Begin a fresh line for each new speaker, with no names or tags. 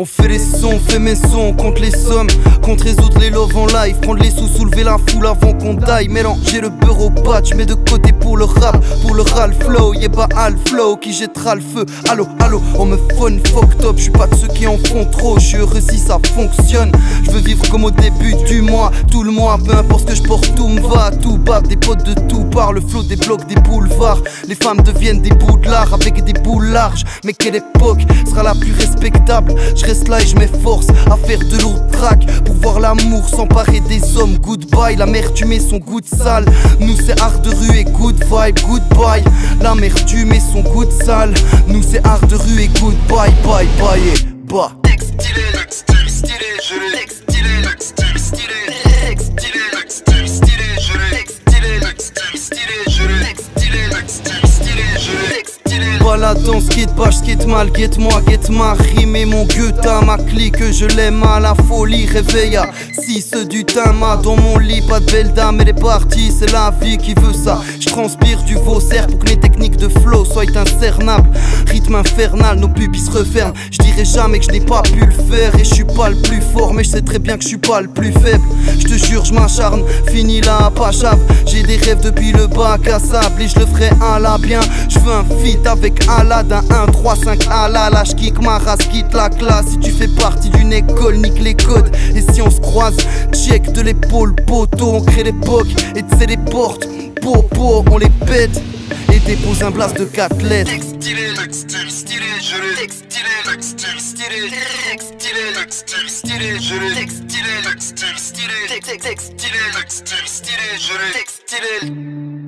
On fait les sons, on fait mes sons, compte les sommes, compte résoudre les loves en live, prendre les sous, soulever la foule avant qu'on die, mélanger le beurre au patch, mets de côté pour le rap, pour le ral flow, y'a pas al flow qui jettera le feu, allo, allo, on me phone fuck top, je suis pas de ceux qui en font trop, je suis heureux si ça fonctionne, je veux vivre comme au début du mois, tout le mois, peu importe ce que je tout me va, tout bas, des potes de tout part, le flot des blocs, des boulevards, les femmes deviennent des bouts avec des larges, mais quelle époque sera la plus respectable, reste là et je m'efforce à faire de lourdes tracks pour voir l'amour s'emparer des hommes. Goodbye, la mer tu mets son goût de sale. Nous c'est art de rue et good vibe, goodbye. La mer tu mets son goût de sale. Nous c'est art de rue et goodbye, bye bye et bah.
Je
Baladon, skate pas, skate mal, guette moi, guette ma rime et mon gueule ma clique, je l'aime à la folie, réveille à 6 du tama dans mon lit, pas de belle dame, elle est partie, c'est la vie qui veut ça. Je transpire du vaussaire pour que les techniques de flow soient incernables. Rythme infernal, nos pupilles se referment. Je dirais jamais que je n'ai pas pu le faire et je suis pas le plus fort, mais je sais très bien que je suis pas le plus faible. Je te jure, je m'acharne, fini là, pas chave. J'ai des rêves depuis le bac à sable et je le ferai à la bien. Je veux un feat avec Aladdin 1, 3, 5 à la lâche kick ma race, quitte la classe. Si tu fais partie d'une école, nique les codes. Et si on se croise, check de l'épaule, poteau, on crée l'époque et sais les portes. Popo, on les pète et dépose un blast de 4 lettres.
Textile, textile, stylé, l'ai. Textile, textile, stylé. Textile, textile, stylé, l'ai. Textile, textile, stylé. Textile, textile, stylé, l'ai. Textile.